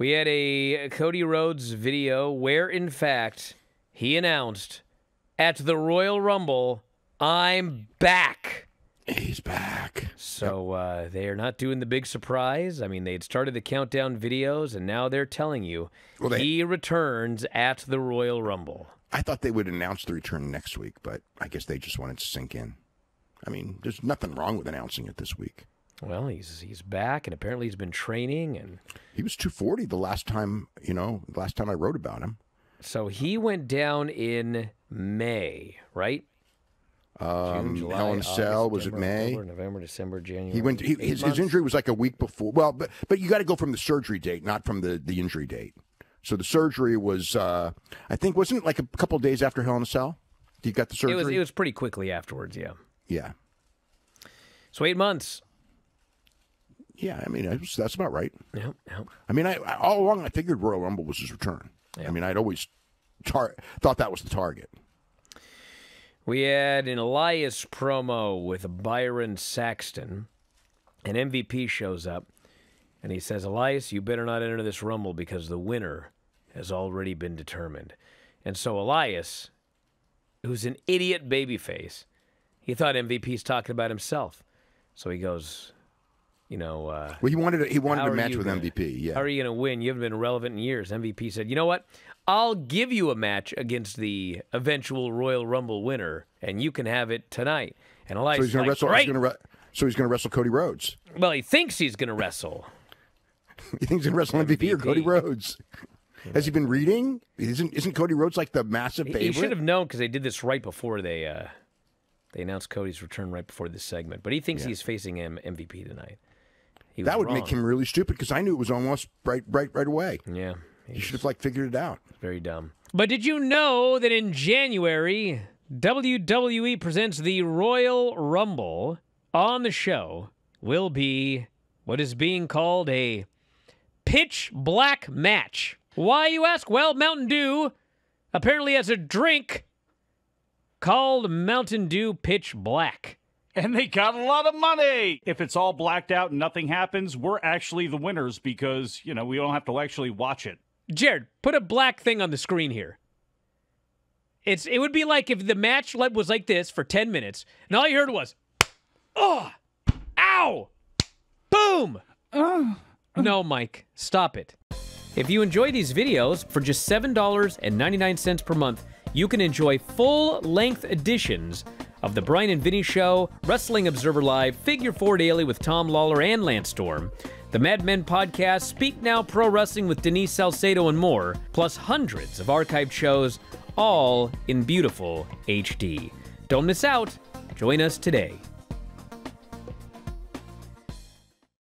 We had a Cody Rhodes video where, in fact, he announced at the Royal Rumble, I'm back. He's back. So uh, they are not doing the big surprise. I mean, they had started the countdown videos, and now they're telling you Well, they- he returns at the Royal Rumble. I thought they would announce the return next week, but I guess they just wanted to sink in. I mean, there's nothing wrong with announcing it this week. Well, he's he's back, and apparently he's been training, and He was 240 the last time, you know, the last time I wrote about him. so he went down in May, right? Um, June, July, Hell in a Cell was it May? October, November, December, January. He went. He, his, his injury was like a week before. Well, but but you got to go from the surgery date, not from the the injury date. So the surgery was, uh, I think, wasn't it like a couple of days after Hell in a Cell? You got the surgery. It was it was pretty quickly afterwards, yeah. yeah, So eight months. Yeah. I mean, was, that's about right. Yep, yep. I mean, I, I all along I figured Royal Rumble was his return. I mean, I'd always tar- thought that was the target. We had an Elias promo with Byron Saxton. An MVP shows up and he says, Elias, you better not enter this Rumble because the winner has already been determined. And so Elias, who's an idiot babyface, he thought MVP's talking about himself. So he goes, you know, uh, Well, he wanted a, he wanted a match with gonna- MVP. Yeah, How are you going to win? You haven't been relevant in years. MVP said, you know what? I'll give you a match against the eventual Royal Rumble winner, and you can have it tonight. And Elias so he's going like, to wrestle. Great. He's gonna re- so he's going to wrestle Cody Rhodes. Well, he thinks he's going to wrestle. You think he's going to wrestle MVP, or Cody Rhodes? Has he been reading? Isn't isn't Cody Rhodes like the massive He- favorite? He should have known because they did this right before they uh, they announced Cody's return right before this segment. But he thinks he's facing M- MVP tonight. He was That would wrong. make him really stupid because I knew it was almost right, right, right away. Yeah, He should have like figured it out. Very dumb. But did you know that in January, WWE presents the Royal Rumble on the show will be what is being called a pitch black match. Why, you ask? Well, Mountain Dew apparently has a drink called Mountain Dew Pitch Black. And they got a lot of money. If it's all blacked out and nothing happens, we're actually the winners because, you know, we don't have to actually watch it. Jared, put a black thing on the screen here. It's it would be like if the match was like this for 10 minutes and all you heard was oh ow boom uh. no mike stop it if you enjoy these videos for just $7.99 per month you can enjoy full-length editions of the Bryan and Vinny Show, Wrestling Observer Live, Figure Four Daily with Tom Lawler and Lance Storm, the Mat Men Podcast, Speak Now Pro Wrestling with Denise Salcedo, and more, plus hundreds of archived shows, all in beautiful HD. Don't miss out. Join us today.